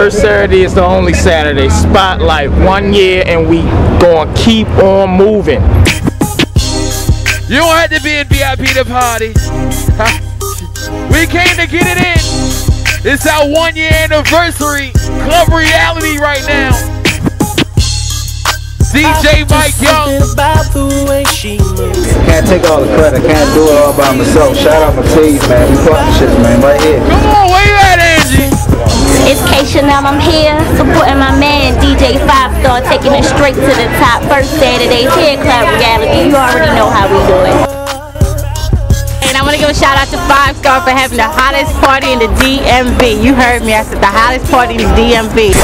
First Saturday is the only Saturday. Spotlight, one year, and we gonna keep on moving. You don't have to be in VIP to party. We came to get it in. It's our one year anniversary. Club reality right now. DJ Mike Young. Can't take all the credit, can't do it all by myself. Shout out my team, man. We partnerships, man, right here. Come on, where you at, Angie? It's K Chanel, I'm here supporting my man DJ Five Star, taking it straight to the top. First Saturdays here, Club Reality. You already know how we do it. And I want to give a shout out to Five Star for having the hottest party in the DMV. You heard me. I said the hottest party in the DMV.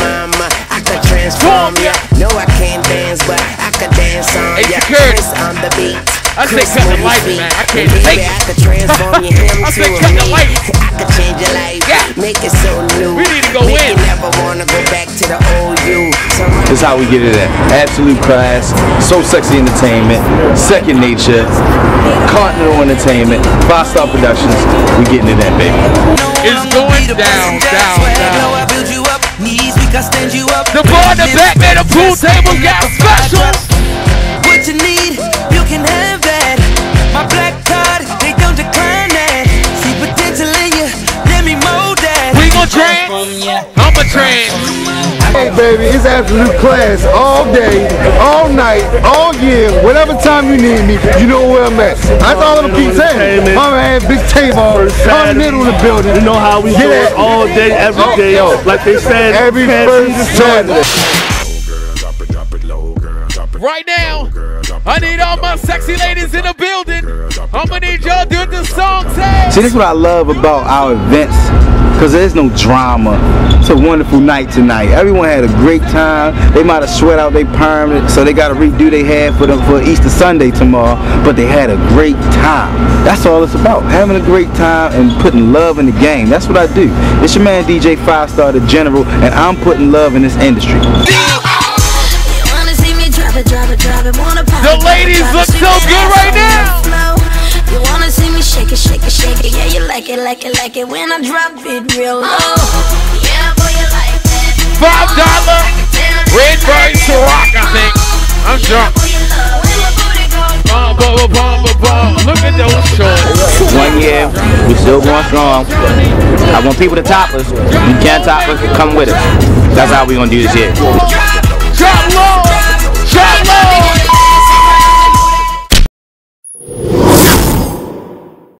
mama, I could transform ya. No, I can't dance, but I could dance on Hey, ya. security. Chris on the beat. I said Chris cut the move lights, feet. man. I can't And take it. I could transform you him to said a cut the me. I could change your life, Yeah. Make it so new. We need to go make in. never wanna go back to the old you. So This is how we get it at. Absolute class, So Sexy Entertainment, Second Nature, Continental Entertainment, Five Star Productions. We getting it in, baby. It's going down, down, down. The bar the back, man, the pool table got I'm a trans. Hey oh, baby, it's absolute class all day, all night, all year, whatever time you need me, you know where I'm at. That's all I'm keep saying. I'm at Big Table, Continental in the middle of the building. You know how we Get do it. it all day, every Oh, day. yo. Like they said, Every can't first the sun. Saturday. Right now, I need all my sexy ladies in the building. I'm gonna need y'all to do the song tag. See, this is what I love about our events, because there's no drama. It's a wonderful night tonight. Everyone had a great time. They might have sweat out their perm, so they got to redo their hair for them for Easter Sunday tomorrow. But they had a great time. That's all it's about. Having a great time and putting love in the game. That's what I do. It's your man DJ Five Star, the General, and I'm putting love in this industry. The ladies look so good right like it, like it, like it when I drop it real low. Yeah, boy, you like that. Five dollar Redbird Ciroc, I think. I'm drunk. Look at those shorts. One year, we still going strong. I want people to top us. You can't top us, come with us. That's how we gonna do this here. Drop low. Drop low.